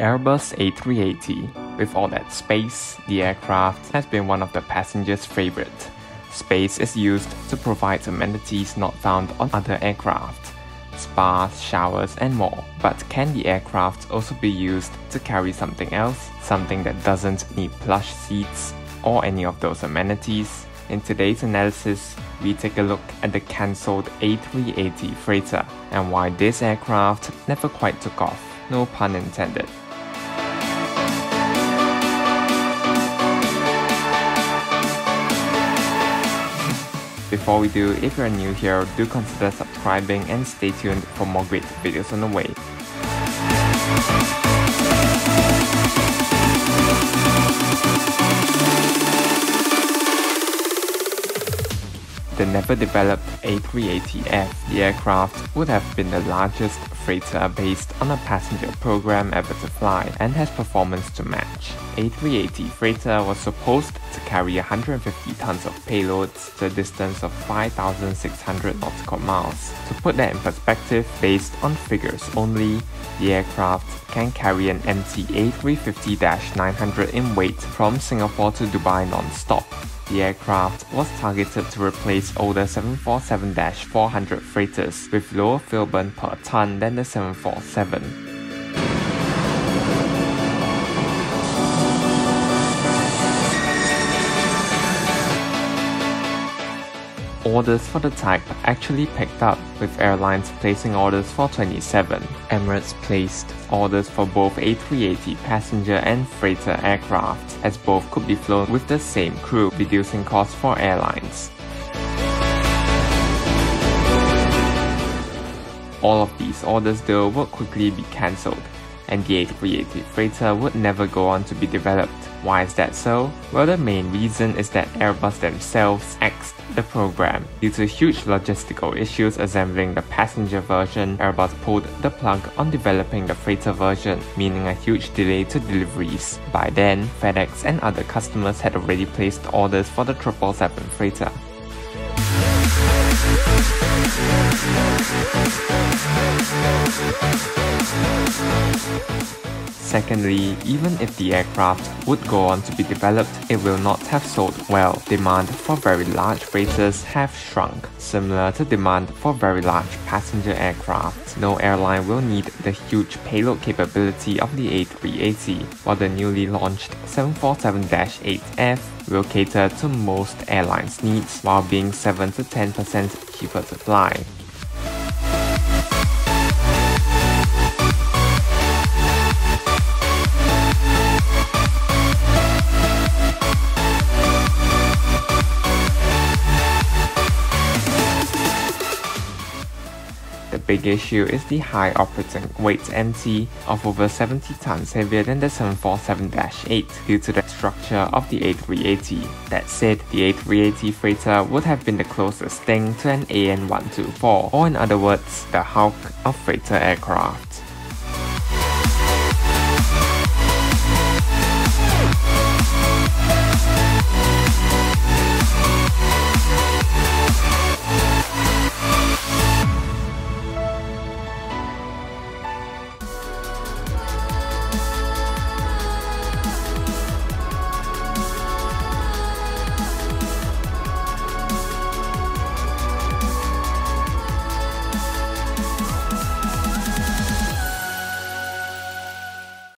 Airbus A380. With all that space, the aircraft has been one of the passengers' favorite. Space is used to provide amenities not found on other aircraft, spas, showers, and more. But can the aircraft also be used to carry something else? Something that doesn't need plush seats or any of those amenities? In today's analysis, we take a look at the cancelled A380 freighter and why this aircraft never quite took off, no pun intended. Before we do, if you're new here, do consider subscribing and stay tuned for more great videos on the way. The never developed A380F, the aircraft would have been the largest freighter based on a passenger program ever to fly and has performance to match. A380 freighter was supposed to carry 150 tons of payloads to a distance of 5,600 nautical miles. To put that in perspective, based on figures only, the aircraft can carry an empty A350-900 in weight from Singapore to Dubai non-stop. The aircraft was targeted to replace older 747-400 freighters with lower fuel burn per ton than the 747. Orders for the type actually picked up, with airlines placing orders for 27. Emirates placed orders for both A380 passenger and freighter aircraft, as both could be flown with the same crew, reducing costs for airlines. All of these orders though would quickly be cancelled, and the A380 freighter would never go on to be developed. Why is that so? Well, the main reason is that Airbus themselves axed the program. Due to huge logistical issues assembling the passenger version, Airbus pulled the plug on developing the freighter version, meaning a huge delay to deliveries. By then, FedEx and other customers had already placed orders for the 777 freighter. Secondly, even if the aircraft would go on to be developed, it will not have sold well. Demand for very large freighters have shrunk, similar to demand for very large passenger aircraft. No airline will need the huge payload capability of the A380, while the newly launched 747-8F will cater to most airlines' needs while being 7 to 10% cheaper to fly. big issue is the high operating weight MT of over 70 tons heavier than the 747-8 due to the structure of the A380. That said, the A380 freighter would have been the closest thing to an AN-124, or in other words, the Hulk of freighter aircraft.